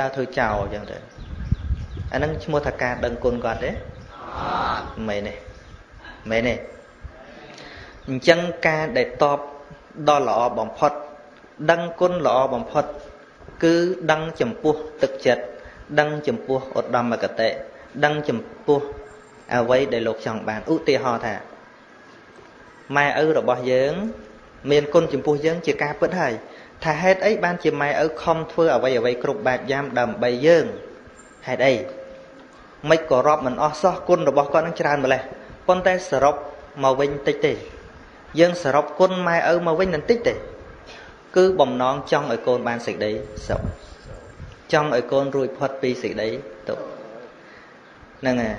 ដើរធ្វើចោលអញ្ចឹងទៅអាហ្នឹងឈ្មោះថាការដឹងគុណគាត់ទេអត់មែនទេមែនទេអញ្ចឹងការដែលតបដល់ល្អបំផុត ដឹងគុណល្អបំផុត គឺដឹងចំពោះទឹកចិត្តដឹងចំពោះឧត្តមគតិដឹងចំពោះអ្វីដែលលោកចង់បានឧទាហរណ៍ថាម៉ែឪរបស់យើង មានគុណចំពោះយើងជាការពិតហើយ ថាហេតុអីបានជាម៉ែឪខំធ្វើអ្វីអ្វីគ្រប់បែបយ៉ាងដើម្បីយើងហេតុអីមិនក៏រាប់មិនអស់សោះគុណរបស់គាត់នឹងច្រើនម្លេះប៉ុន្តែសរុបមកវិញតិចទេ យើងសរុបគុណម៉ែឪមកវិញនឹងតិចទេ គឺបំណងចង់ឲ្យកូនបានសេចក្តីសុខចង់ឲ្យកូនរួចផុតពីសេចក្តីទុក្ខហ្នឹងហើយ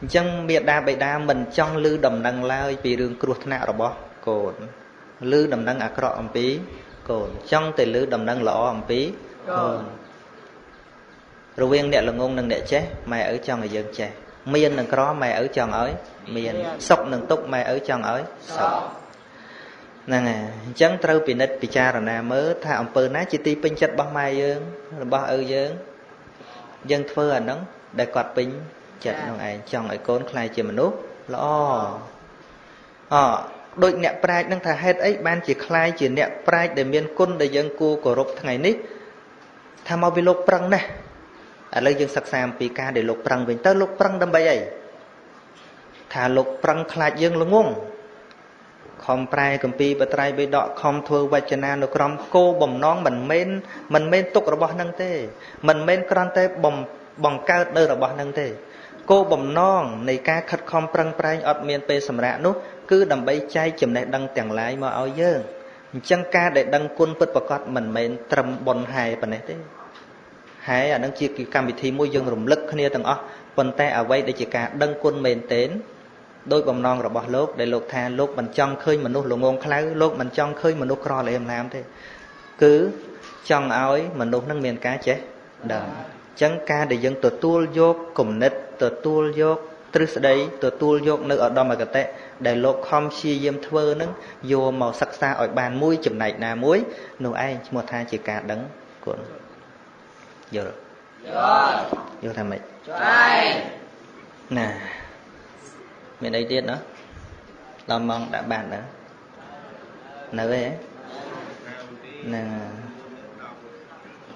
អញ្ចឹងមេដាបេដាមិនចង់លឺដំណឹងឡើយពីរឿងគ្រោះថ្នាក់របស់កូនលឺដំណឹងអាក្រក់អំពី កូន ចង់តែលឺដំណឹងល្អអំពីកូនរវាងអ្នកល្ងងនិងអ្នកចេះម៉ែឪចង់ឲ្យយើងចេះមាននឹងក្រម៉ែឪចង់ឲ្យមានសុខនឹងទុកម៉ែឪចង់ឲ្យសុខហ្នឹងហើយអញ្ចឹងត្រូវពិនិត្យពិចារណាមើលថាអំពើណាជាទីពេញចិត្តរបស់ម៉ែយើងរបស់ឪយើងយើងធ្វើអាហ្នឹងដែលគាត់ពេញចិត្តនឹងឯងចង់ឲ្យកូនខ្លាយជាមនុស្សល្អអ ដូចអ្នកប្រាជ្ញនឹងថាហេតុអីបានជាខ្លាយជាអ្នកប្រាជ្ញដែលមានគុណដែលយើងគួរគោរពថ្ងៃនេះថាមកពីលោកប្រឹងណាស់ឥឡូវយើងសិក្សាអំពីការដែលលោកប្រឹងវិញទៅលោកប្រឹងដើម្បីអីថាលោកប្រឹងខ្លាចយើងល្ងងខំប្រែកម្ពីបត្រៃបិដកខំធ្វើវចនានុក្រមគោបំណងមិនមែនមិនមែនទុករបស់នឹងទេ មិនមែនគ្រាន់តែបំបង្កើតនៅរបស់នឹងទេគោលបំណងនៃការខិតខំប្រឹងប្រែងអត់មានពេលសម្រាប់នោះ គឺដើម្បីចែកចំណេះដឹងទាំងឡាយមកឲ្យយើងអញ្ចឹងការដែលដឹងគុណពិតប្រកបមិនមែនត្រឹមប៉ុនហែប៉ុណ្ណេះទេហែអានឹងជាកម្មវិធីមួយយើងរំលឹកគ្នាទាំងអស់ប៉ុន្តែអ្វីដែលជាការដឹងគុណមែនទែនដោយបំណងរបស់លោកដែលលោកថាលោកមិនចង់ឃើញមនុស្សល្ងងខ្លៅលោកមិនចង់ឃើញមនុស្សក្រលែមឡាមទេគឺចង់ឲ្យមនុស្សនឹងមានការចេះដឹងអញ្ចឹងការដែលយើងទទួលយកគំនិតទទួលយក ទ្រឹស្ដីទទួលយកនៅឧត្តមគតិដែលលោកខំព្យាយាមធ្វើនឹងយកមកសិក្សាឲ្យបានមួយចំណែកណាមួយនោះឯងឈ្មោះថាជាការដឹងគុណយល់យល់យល់ថាម៉េចចា៎ណាមានអីទៀតណាដល់ម៉ោងដាក់បានដែរនៅទេណា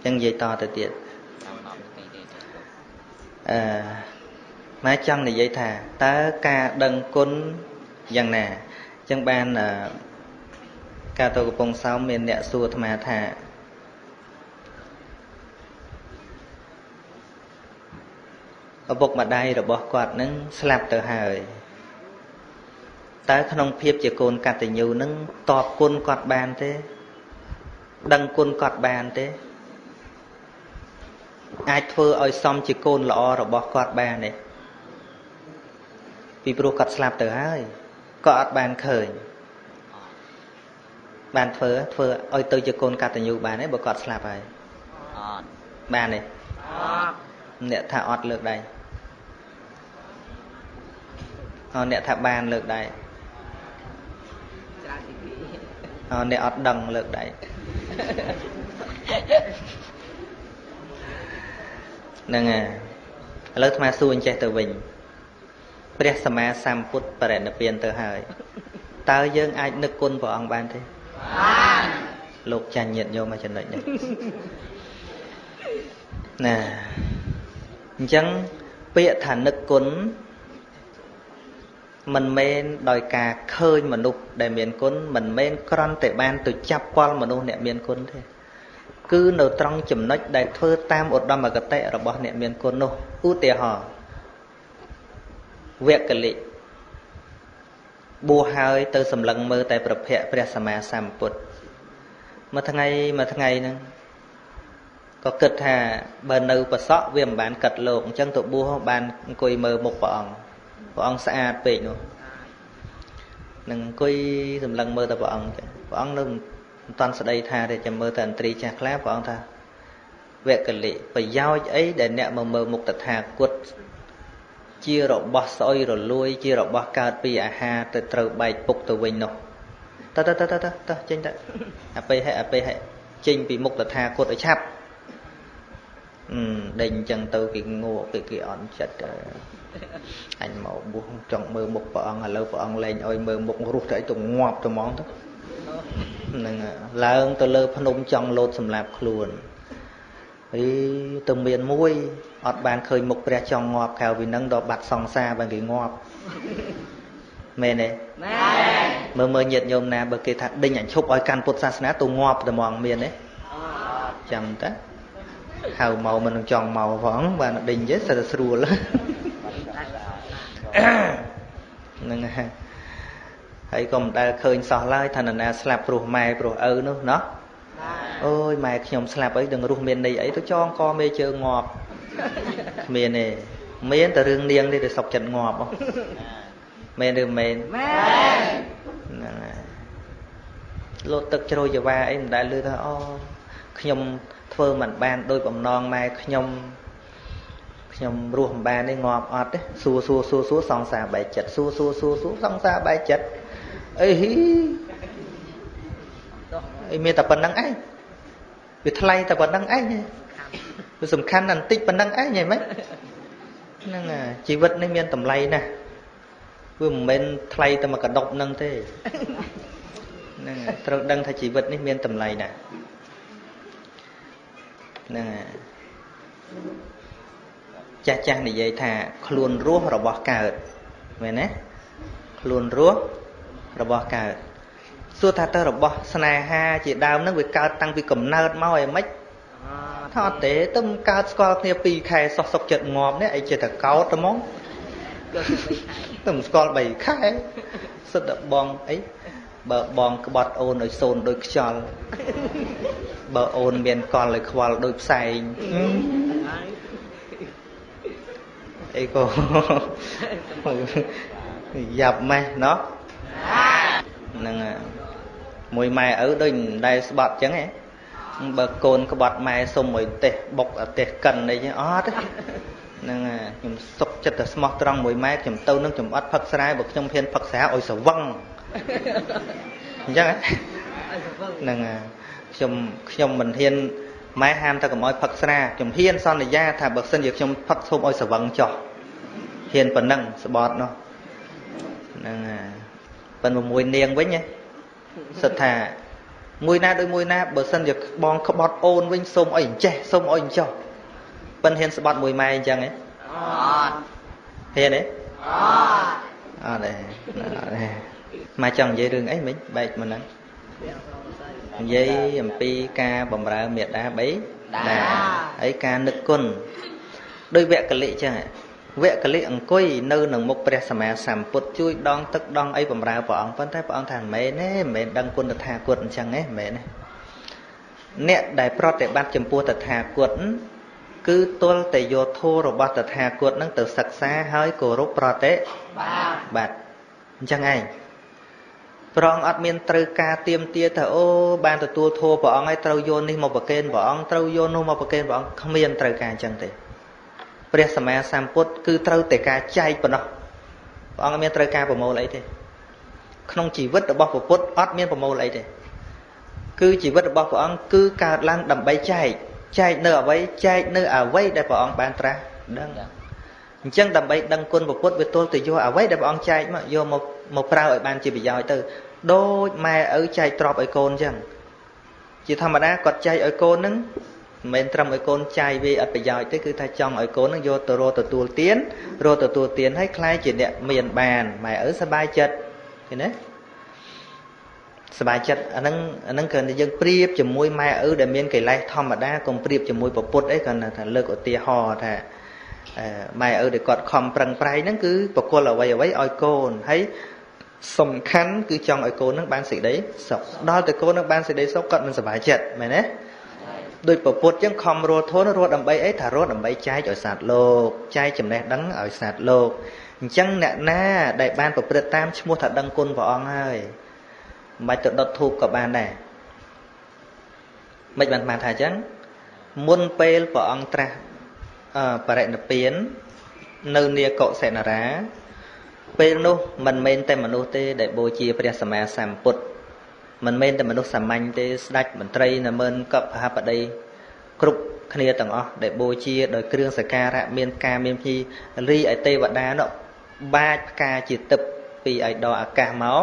ចឹងនិយាយតទៅទៀតអឺ ម៉ែចង់និយាយថាតើការដឹងគុណយ៉ាងណាអញ្ចឹងបានការទៅកំពង់សោមមានអ្នកសួរអាត្មាថាឪពុកម្ដាយរបស់គាត់នឹងស្លាប់ទៅហើយតើក្នុងភាពជាកូនកតញ្ញូនឹងតបគុណគាត់បានទេ ដឹងគុណគាត់បានទេ អាចធ្វើឲ្យសមជាកូនល្អរបស់គាត់បានទេ ពីព្រោះគាត់ស្លាប់ទៅហើយក៏អត់បានឃើញបានធ្វើធ្វើឲ្យទៅជាកូនកតញ្ញូបានទេបើគាត់ស្លាប់ហើយអត់បានទេអត់អ្នកថាអត់លើកដៃអអ្នកថាបានលើកដៃច្រើនទីពីអអ្នកអត់ដឹងលើកដៃហ្នឹងហើយឥឡូវអាត្មាសួរអញ្ចេះទៅវិញ ព្រះសម្មាសម្ពុទ្ធបរិនិព្វានទៅហើយតើយើងអាចនឹកគុណព្រះអង្គបានទេបានលោកចាញ់ញាតញោមមកចំណុចនេះណាអញ្ចឹងពាក្យថានឹកគុណមិនមែនដោយការឃើញមនុស្សដែលមានគុណមិនមែនគ្រាន់តែបានទៅចាប់ពាល់មនុស្សអ្នកមានគុណទេគឺនៅត្រង់ចំណុចដែលធ្វើតាមឧត្តមគតិរបស់អ្នកមានគុណនោះឧទាហរណ៍ វគ្គលិបួសហើយទៅសម្លឹងមើលតែប្រភពព្រះសម្មាសម្ពុទ្ធមួយថ្ងៃមួយថ្ងៃហ្នឹងក៏គិតថាបើនៅប្រសក់វាមិនបានកាត់លោកអញ្ចឹងទៅបួសបានអង្គុយមើលមុខព្រះអង្គព្រះអង្គស្អាតពេកនោះនឹងអង្គុយសម្លឹងមើលតែព្រះអង្គចឹងព្រះអង្គនៅមិនតាន់ស្ដីថាទេចាំមើលតែអន្ត្រីចាស់ខ្លះព្រះអង្គថាវគ្គលិប្រយោជន៍អីដែលអ្នកមកមើលមុខតថាគត ជារបស់ស្អុយរលួយ ជារបស់កើតពីអាហារទៅត្រូវបែកពុកទៅវិញនោះតើតើតើតើតើចេញទៅអាពេលហេអាពេលហេចេញពីមុខតថាគតឲ្យឆាប់ដេញអញ្ចឹងទៅគេងក់គេគេអន់ចិត្តអញមកបួសចង់មើលមុខព្រះអង្គឥឡូវព្រះអង្គលែងឲ្យមើលមុខរស់តែទៅងាប់ទៅហ្មងទៅហ្នឹងឡើងទៅលើ ភ្នំចង់លោតសម្លាប់ខ្លួន អីទៅមានមួយអត់បានឃើញមុខព្រះចង់ងាប់ក្រៅពីនឹងដល់បាត់សង្សារបានគេងាប់មែនទេមែនមើលមើលញាតញោមណាបើគេថាដេញអញឈប់ឲ្យកាន់ពុទ្ធសាសនាទៅងាប់តែហ្មងមានទេចាំតាហៅមកមិននឹងចង់មកផងបានដេញទេសិតតែស្រួលហ្នឹងហើយហើយក៏មិនដែលឃើញសោះឡើយថានរណាស្លាប់ព្រោះម៉ែព្រោះឪនោះណោះ អូយម៉ែខ្ញុំស្លាប់អីដឹងរស់មានន័យអីទៅចងកមេជើងងាប់គ្មានទេមានតែរឿងនាងទេដែលសុកចិត្តងាប់មែនឬមែនមែនហ្នឹងហើយលោតទឹកជ្រោយយ៉ាវ៉ាអីមិនដែលលឺថាអូខ្ញុំធ្វើមិនបានដោយបំណងម៉ែខ្ញុំខ្ញុំរស់មិនបានទេងាប់អត់ទេសួរសួរសួរសួរសង្សារបែកចិត្តសួរសួរសួរសួរសង្សារបែកចិត្តអីហ៊ីអីមានតែប៉ុណ្្នឹងឯង វាថ្លៃតែប៉ុណ្្នឹងឯងវាសំខាន់តែបន្តិចប៉ុណ្្នឹងឯងហីម៉េចហ្នឹងជីវិតនេះមានតម្លៃណាស់វាមិនមែនថ្លៃតែមួយកដប់នឹងទេហ្នឹងត្រូវដឹងថាជីវិតនេះមានតម្លៃណាស់ហ្នឹងចាស់ចាស់និយាយថា ខ្លួនរស់របស់កើតមែនទេខ្លួនរស់របស់កើត សួរថាទៅរបស់ស្នេហាជាដើមហ្នឹងវាកើតតាំងពីកំណើតមកអីមិនថាអត់ទេទៅកើតស្គាល់គ្នា2ខែសោះសុកចិត្តងាប់នេះអីចេះតែកោតហ្មងទៅស្គាល់3ខែសិតតែបងអីបើបងក្បត់អូនឲ្យសូនដូចខ្យល់បើអូនមានកលឲ្យខ្វល់ដូចផ្សែងអីក៏យ៉ាប់ម៉េះណោះ ហ្នឹងមួយម៉ែឪដូចមិនដែលស្បត់ចឹងហ៎បើកូនក្បត់ម៉ែសុំឲ្យទេស បុកទេសកិនអីចឹងអត់ហ្នឹងខ្ញុំសុកចិត្តតែស្មោះត្រង់មួយម៉ែខ្ញុំទៅនឹងខ្ញុំអត់ផឹកស្រែបើខ្ញុំហ៊ានផឹកស្រាឲ្យស្វឹងអញ្ចឹងហ្នឹងខ្ញុំខ្ញុំមិនហ៊ានម៉ែហាមតែកុំឲ្យផឹកស្រាខ្ញុំហ៊ានសន្យាថាបើសិនជាខ្ញុំផឹកសូមឲ្យស្វឹងចោះហ៊ានប៉ុណ្ណឹងស្បត់នោះហ្នឹង ប៉ុន្តែមួយនាងវិញសិតថាមួយណាដោយមួយណាបើសិនជាបងក្បត់អូនវិញសូមអីអញ្ចេះសូមអីអញ្ចោះប៉ិនហ៊ានស្បត់មួយម៉ែអញ្ចឹងហ៎អត់ហ៊ានទេអត់អត់ទេអត់ទេមកចង់និយាយរឿងអីមិញបែកមកហ្នឹងនិយាយអំពីការបំរើមេដាបីដាហើយការនឹកគុណដោយវគ្គលិអញ្ចឹង វគ្គលិអង្គុយនៅនឹងមុខព្រះសម្មាសម្ពុទ្ធជួយដងទឹកដងអីបំរើព្រះអង្គប៉ុន្តែព្រះអង្គថាមិនមែនទេមិនមែនដឹងគុណតថាគតអញ្ចឹងទេមិនមែនទេអ្នកដែលប្រតិបត្តិចំពោះតថាគតគឺទល់តែយកធម៌របស់តថាគតនឹងទៅសិក្សាហើយគោរពប្រតិបាទអញ្ចឹងឯងព្រះអង្គអត់មានត្រូវការទៀមទាថាអូបានទទួលធម៌ព្រះអង្គហើយត្រូវយកនេះមកប្រកេនព្រះអង្គត្រូវយកនោះមកប្រកេនព្រះអង្គគ្មានត្រូវការអញ្ចឹងទេ ព្រះសម្មាសម្ពុទ្ធគឺត្រូវតែការចែកប៉ុណ្ណោះព្រះអង្គអត់មានត្រូវការប្រមូលអីទេក្នុងជីវិតរបស់ពុទ្ធអត់មានប្រមូលអីទេគឺជីវិតរបស់ព្រះអង្គគឺកើតឡើងដើម្បីចែកចែកនៅអ្វីចែកនៅអ្វីដែលព្រះអង្គបានត្រាស់ដឹងអញ្ចឹងដើម្បីដឹងគុណពុទ្ធវាទល់ទៅយកអ្វីដែលព្រះអង្គចែកមកយកមកមកប្រើឲ្យបានជាប្រយោជន៍ទៅដូចម៉ែឪចែកទ្រព្យឲ្យកូនអញ្ចឹងជាធម្មតាគាត់ចែកឲ្យកូននឹង មិនមែនត្រឹមឲ្យកូនចាយវាអត់ប្រយោជន៍ទេគឺថាចង់ឲ្យកូននឹងយកទៅរកទទួលទានរកទទួលទានឲ្យខ្លាយជាអ្នកមានបានម៉ែឪសบายចិត្តឃើញទេសบายចិត្តអាហ្នឹងអាហ្នឹងគ្រាន់តែយើងប្រៀបជាមួយម៉ែឪដែលមានកិលេសធម្មតាកុំប្រៀបជាមួយពពុទ្ធអីគ្រាន់តែថាលើកឧទាហរណ៍ថាម៉ែឪដែលគាត់ខំប្រឹងប្រែងហ្នឹងគឺបកលអ្វីអ្វីឲ្យកូនហើយសំខាន់គឺចង់ឲ្យកូននឹងបានសេចក្តីសុខដល់តែកូននឹងបានសេចក្តីសុខគាត់មិនសប្បាយចិត្តមែនទេ ដោយពពុទ្ធចឹងខំរស់ធនរស់ដើម្បីអីថារស់ដើម្បីចែកឲ្យសត្វលោកចែកចំណេះដឹងឲ្យសត្វលោកអញ្ចឹងអ្នកណាដែលបានប្រព្រឹត្តតាមឈ្មោះថាដឹងគុណព្រះអង្គហើយមិនបាច់ទៅដុតធូបក៏បានដែរមិនបានបានថាអញ្ចឹងមុនពេលព្រះអង្គត្រាស់បរិនិព្វាននៅនាកុសេនារាពេលនោះមិនមែនតែមនុស្សទេដែលបូជាព្រះសម្មាសម្ពុទ្ធ មិនមែនតែមនុស្សសាមញ្ញទេស្ដេចមន្ត្រីនៅមើលកបហបតីគ្រប់គ្នាទាំងអស់ដែលបូជាដោយគ្រឿងសក្ការៈមានការមានភ្ញីរីឲ្យទេវតានោះបាចផ្កាជាទឹកពីឯដកអាកាសមក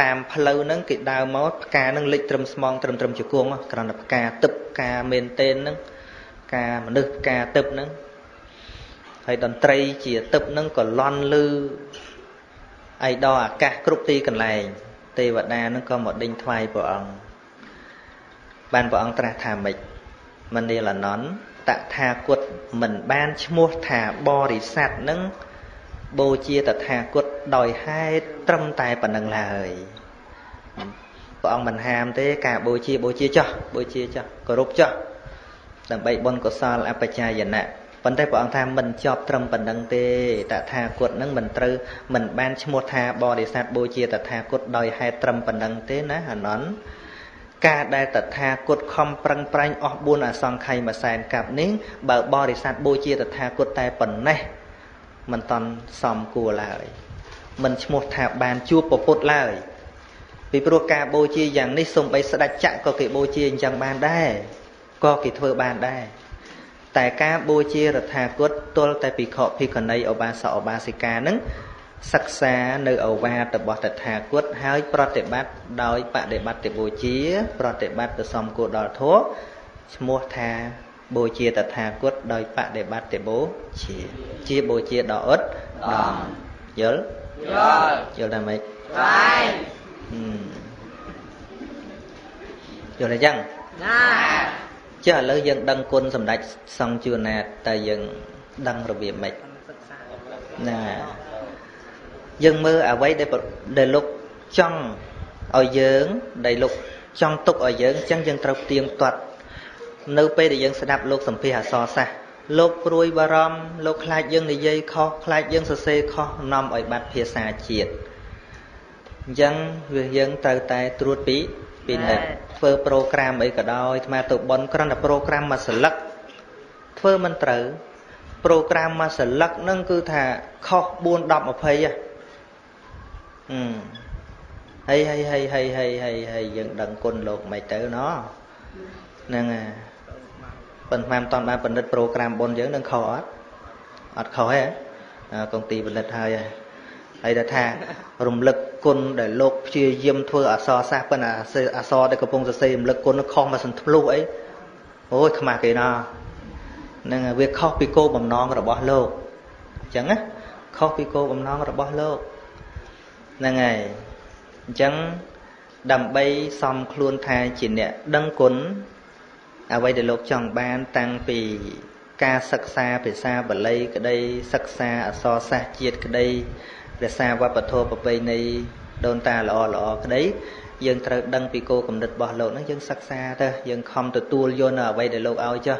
តាមផ្លូវហ្នឹងគេដើរមកផ្កាហ្នឹងលិចត្រឹមស្មងត្រឹមត្រឹមជង្គង់គ្រាន់តែផ្កាទឹកផ្កាមែនតេនហ្នឹងផ្កាមនុស្សផ្កាទឹកហ្នឹងហើយតន្ត្រីជាទឹកហ្នឹងក៏លន់លឺឯដកអាកាសគ្រប់ទីកន្លែង ទេវតាហ្នឹងក៏មកដេញថ្វាយព្រះអង្គបានព្រះអង្គត្រាស់ថាម៉េចមនាលអនន្តតថាគតមិនបានឈ្មោះថាបរិស័ទនឹងបូជាតថាគតដោយហេតុត្រឹមតែប៉ុណ្្នឹងឡើយព្រះអង្គមិនហាមទេការបូជាបូជាចោះបូជាចោះគោរពចោះដើម្បីបុណ្យកុសលអបជាយណៈ ប៉ុន្តែព្រះអង្គថាមិនចប់ត្រឹមប៉ុណ្្នឹងទេតថាគតនឹងមិនត្រូវមិនបានឈ្មោះថាបរិស័ទបូជាតថាគតដោយហេតុត្រឹមប៉ុណ្្នឹងទេណាអានន្តការដែលតថាគតខំប្រឹងប្រែងអស់4អសង្ខ័យមួយសែនកាប់នេះបើបរិស័ទបូជាតថាគតតែប៉ុណ្ណេះមិនតន់សមគួរឡើយមិនឈ្មោះថាបានជួបពពុទ្ធឡើយពីព្រោះការបូជាយ៉ាងនេះសំបីស្ដេចចក្រក៏គេបូជាអញ្ចឹងបានដែរក៏គេធ្វើបានដែរ តែការបូជារដ្ឋាគតទល់តែភិក្ខុភិក្ខុនីឧបាសកឧបាសិកានឹងសិក្សានៅអវាទរបស់តថាគតហើយប្រតិបត្តិដោយបដិបត្តិបូជា ប្រតិបត្តិទៅសំគួរដល់ធម៌ឈ្មោះថាបូជាតថាគតដោយបដិបត្តិបូជា ជាបូជាដ៏អត់ដំយល់យល់យល់តែម៉េចហើយយល់តែចឹងណា ចុះឥឡូវយើងដឹងគុណសម្ដេចសង្ឃជួនណាតើយើងដឹងរបៀបម៉េចណាយើងមើលអ្វីដែលដែលលោកចង់ឲ្យយើងដែលលោកចង់ទុកឲ្យយើងអញ្ចឹងយើងត្រូវទៀងទាត់នៅពេលដែលយើងស្ដាប់លោកសម្ភារអសរសាស្ត្រលោកព្រួយបារម្ភលោកខ្លាចយើងនិយាយខុសខ្លាចយើងសរសេរខុសនាំឲ្យបាត់ភាសាជាតិអញ្ចឹងវាយើងត្រូវតែត្រួតពី ពិនិត្យធ្វើប្រូក្រាមអីក៏ដោយអាត្មាទៅបនគ្រាន់តែប្រូក្រាមមួយសន្លឹកធ្វើមិនត្រូវប្រូក្រាមមួយសន្លឹកហ្នឹងគឺថាខុស4 10 20ហ៎ហើយហើយហើយហើយហើយហើយហើយយើងដឹងគុណលោកមិនទៅណោះហ្នឹងហើយប៉ុន្តែមិនតាន់បានបណ្ឌិតប្រូក្រាមបុនយើងនឹងខុសអត់អត់ខុសទេកងទីបណ្ឌិតហើយហើយតែថារំលឹក គុណដែលលោកព្យាយាមធ្វើអសរសាស្ត្រប៉ុន្តែអសរដែលកំពុងសរសេររំលឹកគុណខុសមកសន្ធ្លុះអីអូយខ្មាស់គេណាហ្នឹងវាខុសពីគោលបំណងរបស់លោកអញ្ចឹងណាខុសពីគោលបំណងរបស់លោកហ្នឹងហើយអញ្ចឹងដើម្បីសំខ្លួនថាជាអ្នកដឹងគុណអ្វីដែលលោកចង់បានតាំងពីការសិក្សាភាសាបាលីក្តីសិក្សាអក្សរសាស្ត្រជាតិក្តី រក្សាវប្បធម៌ប្រពៃណីដូនតាល្អល្អក្តីយើងត្រូវដឹងពីគោលគំនិតរបស់លោកហ្នឹងយើងសិក្សាទៅយើងខំទទួលយកនៅអ្វីដែលលោកឲ្យចុះ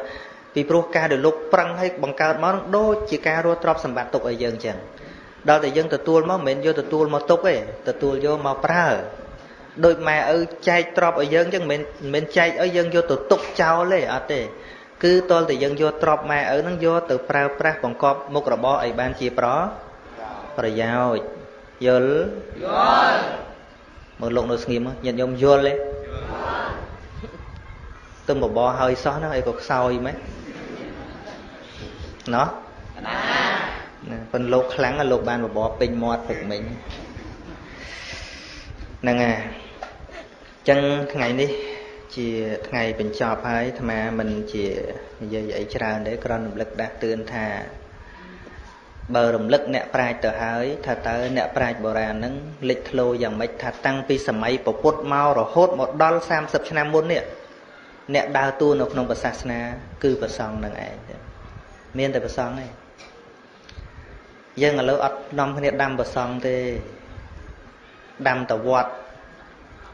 ពីព្រោះការដែលលោកប្រឹងឲ្យបង្កើតមកដូចជាការរស់ទ្រព្យសម្បត្តិទុកឲ្យយើងចឹងដល់តែយើងទទួលមកមិនមែនយកទទួលមកទុកទេទទួលយកមកប្រើដូចម៉ែឪចែកទ្រព្យឲ្យយើងចឹងមិនមែនចែកឲ្យយើងយកទៅទុកចោលទេអត់ទេគឺតលតែយើងយកទ្រព្យម៉ែឪហ្នឹងយកទៅប្រើប្រាស់បង្កប់មុខរបរឲ្យបានជាប្រ ប្រយោជន៍យល់យល់មើលលោកនៅស្ងៀមញាតិញោមយល់ទេទឹមបបហើយសោះហ្នឹងអីក៏ខ្សោយម៉េចណោះណាប៉ុន្តែលោកខ្លាំងលោកបានបបពេញមាត់ព្រឹកមិញហ្នឹងហើយចឹងថ្ងៃនេះជាថ្ងៃបញ្ចប់ហើយអាត្មាមិនជានិយាយអីច្រើនទេគ្រាន់រំលឹកដាស់តឿនថា បើរំលឹកអ្នកប្រាជ្ញទៅហើយថាតើអ្នកប្រាជ្ញបុរាណហ្នឹងលេចធ្លោយ៉ាងម៉េចថាតាំងពីសម័យពពុទ្ធមករហូតមកដល់30ឆ្នាំមុននេះអ្នកដើរតួនៅក្នុងសាសនា គឺប្រសង់នឹងឯងមានតែប្រសង់ទេយើងឥឡូវអត់នាំគ្នាដាំប្រសង់ទេដាំតវត្ត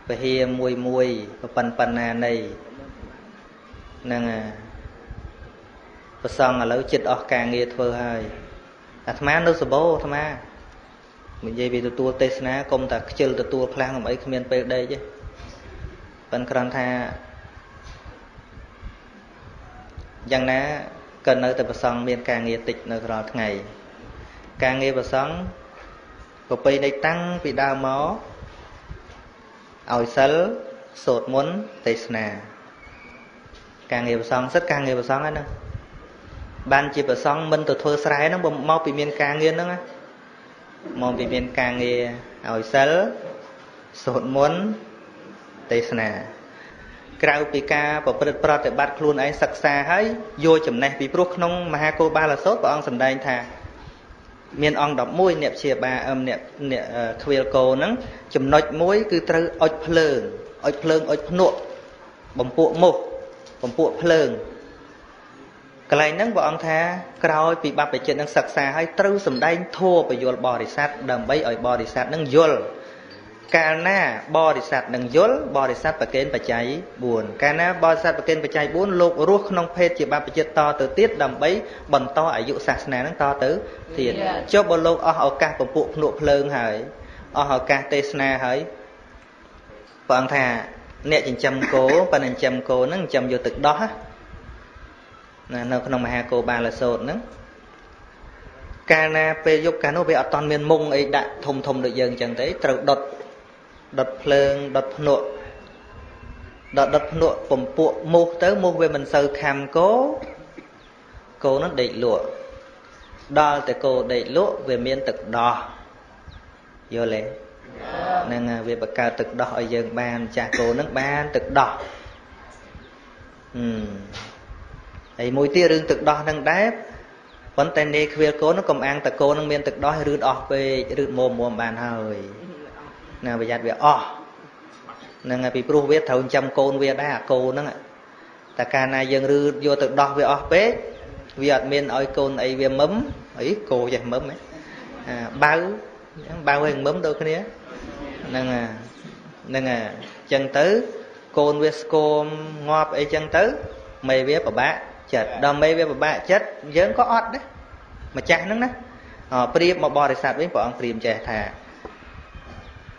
ពហិមួយមួយប៉ុនប៉ុណ្ណានៃហ្នឹងប្រសង់ឥឡូវចិត្តអស់ការងារធ្វើហើយ អាត្មានៅសបោអាត្មានិយាយពីទទួលទេសនាកុំតែខ្ជិលទទួលខ្លាំងអំអីគ្មានពេលដេកទេប៉ុន្តែគ្រាន់ថាយ៉ាងណាក៏នៅតែប្រសង់មានការងារតិចនៅរាល់ថ្ងៃការងារប្រសង់ប្រពៃណីតាំងពីដើមមកឲ្យសិលសូត្រមន្តទេសនាការងារប្រសងសិតការងារប្រសងហ្នឹង បានជាប្រសងមិនទៅធ្វើស្រែហ្នឹងមកពីមានការងារហ្នឹងមកពីមានការងារឲ្យសិលសូត្រមន្តទេសនាក្រៅពីការប្រព្រឹត្តប្រតិបត្តិខ្លួនឯងសិក្សាហើយយកចំណេះពីព្រោះក្នុងមហាគោបាលសោតព្រះអង្គសម្ដែងថាមានអង្គ11អ្នកជាបាអឹមអ្នកអ្នកខ្វៀលគោហ្នឹងចំណុចមួយគឺត្រូវអុចភ្លើងអុចភ្លើងអុចភ្នក់បំពួកមុខបំពួកភ្លើង កន្លែងហ្នឹងព្រះអង្គថាក្រោយពីបព្វជិតនឹងសិក្សាហើយត្រូវសម្ដែងធัวបយលបរិស័ទដើម្បីឲ្យបរិស័ទនឹងយល់កាលណាបរិស័ទនឹងយល់បរិស័ទប្រកេនបច្ច័យ4កាលណាបរិស័ទប្រកេនបច្ច័យ4លោករស់ក្នុងភេទជាបព្វជិតតទៅទៀតដើម្បីបន្តអាយុសាសនានឹងតទៅទៀតចុះបើលោកអស់ឱកាសពពួកភ្នក់ភ្លើងហើយអស់ឱកាសទេសនាហើយព្រះអង្គថាអ្នកចិញ្ចឹមគោប៉ុន្តែចិញ្ចឹមគោហ្នឹងចិញ្ចឹមយកទឹកដោះណា នៅក្នុងមហាគោបាលសោតហ្នឹងកាលណាពេលយប់កាលនោះវាអត់តន់មានមុងអីដាក់ធំធំដូចយើងអញ្ចឹងទេត្រូវដុតដុតភ្លើងដុតភ្នក់ដុតដុតភ្នក់ពំពួកមូសទៅមូសវាមិនសូវខំគោគោនោះដេកលក់ដល់តែគោដេកលក់វាមានទឹកដោះយល់ទេហ្នឹងវាបង្កើតទឹកដោះឲ្យយើងបាន ចាស់គោនឹងបានទឹកដោះហឹម ហើយមួយទៀតរឿងទឹកដោះនឹងដែរប៉ុន្តែនេខ្វៀលកូននោះកុំអាងតកូននឹងមានទឹកដោះរឺតអស់ពេករឺតមុំមុំបានហើយណាប្រយ័ត្នវាអស់នឹងពីព្រោះវាត្រូវចិញ្ចឹមកូនវាដែរអាកូនហ្នឹងតែកាលណាយើងរឺតយកទៅដោះវាអស់ពេកវាអត់មានឲ្យកូនអីវាមឹមអីគោចេះមឹមហ៎បើបើឲ្យមឹមដូចគ្នាហ្នឹងហ្នឹងអញ្ចឹងទៅកូនវាស្គមងាប់អីចឹងទៅមេវាពិបាក ចិត្តដល់មេវាពិបាកចិត្តយើងក៏អត់ដែរម្ចាស់ហ្នឹងណាព្រាបមកបរិស័ទវិញព្រះអង្គព្រាមចេះថា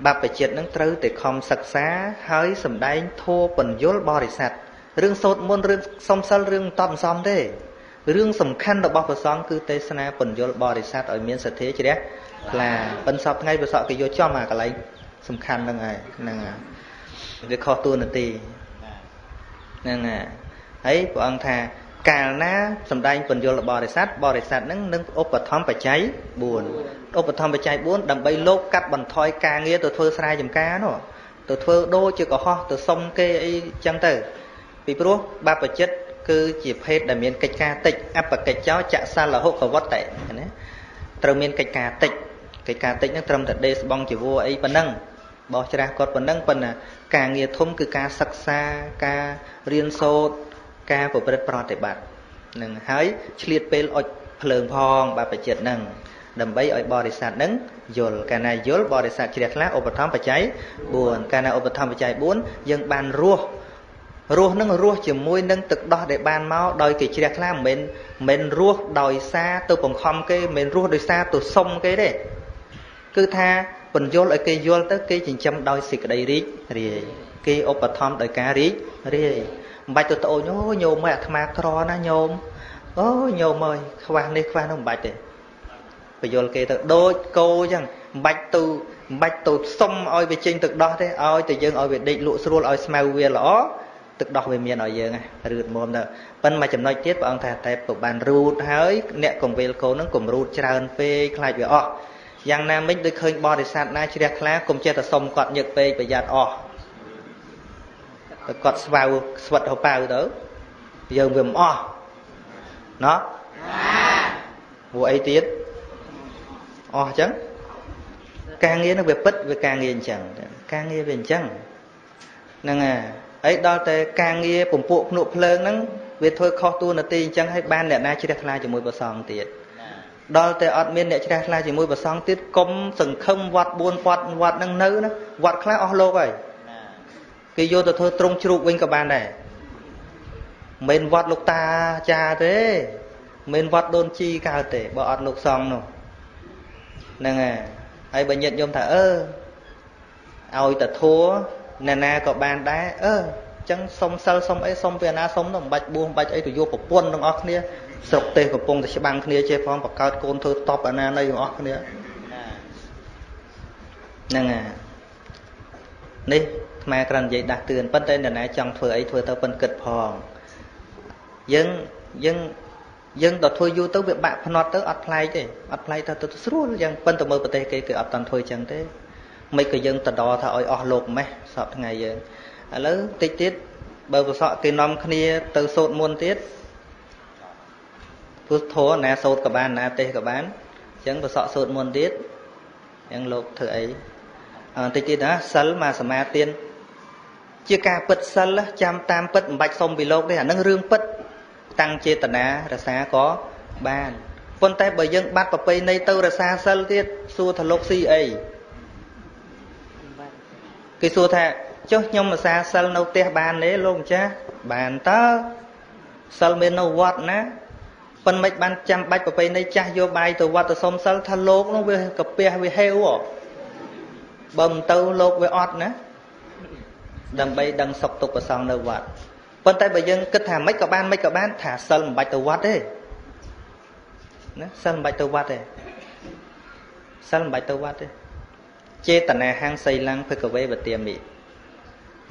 បព្វជិតនឹងត្រូវតែខំសិក្សាហើយសំដែងធัวបញ្យលបរិស័ទរឿងសូត្រមន្តរឿងសំសិលរឿងតបសំទេរឿងសំខាន់របស់ព្រះសង្ឃគឺទេសនាបញ្យលបរិស័ទឲ្យមានសទ្ធាជ្រះថ្លាប៉ិនសពថ្ងៃព្រះសង្ឃគេយកចំអាកន្លែងសំខាន់ហ្នឹងហើយហ្នឹងហើយវាខុសតួនាទីហ្នឹងហើយហើយព្រះអង្គថា កាលណាសំដែងបញ្យលបរិស័ទបរិស័ទនឹងនឹងឧបធម្មបច្ច័យ4ឧបធម្មបច្ច័យ4ដើម្បីលោកកាត់បន្ថយការងារទៅធ្វើស្រែចម្ការនោះទៅធ្វើដូចជាកុហកទៅសុំគេអីចឹងទៅ ពីព្រោះបបចិត្តគឺជាភេទដែលមានកិច្ចការតិចអបកិច្ចចោចសាលហុកវត្តៈណាត្រូវមានកិច្ចការតិចកិច្ចការតិចហ្នឹងត្រឹមតែដេស្បង់ជីវរអីប៉ុណ្ណឹងបោះច្រាស់គាត់ប៉ុណ្ណឹងប៉ុន្តែការងារធំគឺការសិក្សាការរៀនសូត្រ ការប្រព្រឹត្តប្រតិបត្តិនឹងហើយឆ្លៀតពេលអុចភ្លើងផងបាបចិត្តនឹងដើម្បីឲ្យបរិស័ទនឹងយល់កាលណាយល់បរិស័ទជ្រះថ្លាឧបត្ថម្ភបច្ច័យ4កាលណាឧបត្ថម្ភបច្ច័យ4យើងបានរស់រស់នឹងរស់ជាមួយនឹងទឹកដោះដែលបានមកដោយគេជ្រះថ្លាមិនមែនមិនរស់ដោយសារទៅបង្ខំគេមិនមែនរស់ដោយសារទៅសុំគេទេគឺថាបញ្យល់ឲ្យគេយល់ទៅគេចិញ្ចឹមដោយសេចក្តីរីករាយគេឧបត្ថម្ភដោយការរីករាយ មិនបាច់ទៅត្អូញអូញោមមកអាត្មាក្រណាញោមអូញោមអើយខ្វះនេះខ្វះនោះមិនបាច់ទេបញ្យល់គេទៅដូចគោអញ្ចឹងមិនបាច់ទៅមិនបាច់ទៅសុំឲ្យវាចេញទឹកដោះទេឲ្យតែយើងឲ្យវាដេកលក់ស្រួលឲ្យស្មៅវាល្អទឹកដោះវាមានឲ្យយើងរឺតមុំទៅប៉ិនមកចំណុចទៀតព្រះអង្គថាតែពុបានរូតហើយអ្នកកុំវេលកូននឹងកុំរូតច្រើនពេកខ្លាចវាអស់យ៉ាងណាមិញដូចឃើញបរិស័ទណាជ្រះថ្លាកុំចេះតែសុំគាត់ញឹកពេកប្រយ័ត្នអស់ ទៅគាត់ស្វៅស្វិតហៅប៉ៅទៅយើងវាមិនអស់ណោះព្រោះអីទៀតអស់អញ្ចឹងការងារនឹងវាពិតវាការងារអញ្ចឹងការងារវាអញ្ចឹងហ្នឹងហើយអីដល់តែការងារពពួកភ្នក់ភ្លើងហ្នឹងវាធ្វើខុសតួនាទីអញ្ចឹងហើយបានអ្នកណាជ្រះថ្លាជាមួយព្រះសង្ឃទៀតដល់តែអត់មានអ្នកជ្រះថ្លាជាមួយព្រះសង្ឃទៀតកុំសង្ឃឹមវត្ត4វត្តវត្តហ្នឹងនៅណាវត្តខ្លះអស់លោកហើយ គេយកទៅធ្វើត្រង់ជ្រូកវិញក៏បានដែរមិនវត្តលោកតាចាទេមិនវត្តដូនជីកើតទេបើអត់លោកសង្ឃនោះហ្នឹងហើយហើយបើញាតិញោមថាអឺឲ្យតែធัวអ្នកណាក៏បានដែរអឺចឹងសុំសិលសុំអីសុំពីណាសុំទៅមិនបាច់បួសមិនបាច់អីទៅយកប្រពន្ធទាំងអស់គ្នាស្រុកទេសកំពុងតែច្បាំងគ្នាចេះផងបង្កើតកូនធ្វើតបអាណានៃទាំងអស់គ្នាហ្នឹងហើយនេះ ខ្មែរក្រាន់និយាយដាស់តឿនប៉ុន្តែនរណាចង់ធ្វើអីធ្វើទៅប៉ុនគិតផងយើងយើងយើងដល់ធ្វើយូរទៅវាបាក់ភ្នត់ទៅអត់ប្លែកទេអត់ប្លែកថាទៅស្រួលយ៉ាងប៉ុន្តែមើលប្រទេសគេគេអត់តាន់ធ្វើចឹងទេមិនក៏យើងតដថាឲ្យអស់លោកម៉េះសពថ្ងៃយើងឥឡូវតិចទៀតបើប្រសក់គេនាំគ្នាទៅសូត្រមុនទៀតពុទ្ធធរណាសូត្រក៏បានណាទេសក៏បានអញ្ចឹងប្រសក់សូត្រមុនទៀតអញ្ចឹងលោកធ្វើអីតិចទៀតណាសិលមកសមាទាន ជាការពិតសិលចាំតាមពិតមិនបាច់សុំពីលោកទេអានឹងរឿងពិត តាំងចេតនារសាក៏បានប៉ុន្តែបើយើងបាត់ប្រពៃណីទៅរសាសិលទៀតសួរថាលោកស៊ីអីគេសួរថាចុះខ្ញុំរសាសិលនៅផ្ទះបានទេលោកម្ចាស់បានតើសិលមាននៅវត្តណាប៉ុន្តែមិនបានចាំបាច់ប្រពៃណីចាស់យកបាយទៅវត្តទៅសុំសិលថាលោកនោះវាកាពះវាហេវបើមិនទៅលោកវាអត់ណា ដើម្បីដឹងសុខទុក្ខប្រសងនៅវត្តប៉ុន្តែបើយើងគិតថាមិនក៏បានមិនក៏បាន ថាសិលមិនបាច់ទៅវត្តទេណាសិលមិនបាច់ទៅវត្តទេសិលមិនបាច់ទៅវត្តទេចេតនាហាងសីលੰភគវេវទាមិ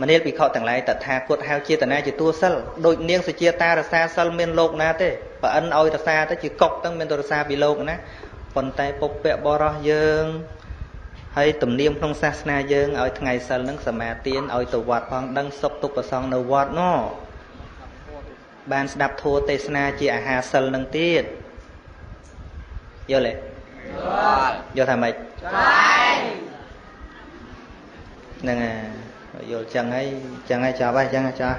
មនាលភិក្ខុទាំងឡាយតថាគតហៅចេតនាជាតួសិលដូចនាងសុជាតារសាសិលមានលោកណាទេប្រអិនឲ្យរសាទៅជាកុកទាំងមានទៅរសាពីលោកណាប៉ុន្តែពុព្វបរោះយើង ហើយទំនៀមក្នុងសាសនាយើងឲ្យថ្ងៃសិលនឹងសមាទានឲ្យទៅវត្តផងដឹងសុខទុក្ខប្រសងនៅវត្តណោះបានស្ដាប់ធម៌ទេសនាជាអាហារសិលនឹងទៀតយល់ទេយល់ថាម៉េចហ្នឹងហើយយល់ចឹងហើយចឹងហើយចាប់ហើយចឹងចាស់